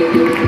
Thank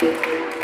Música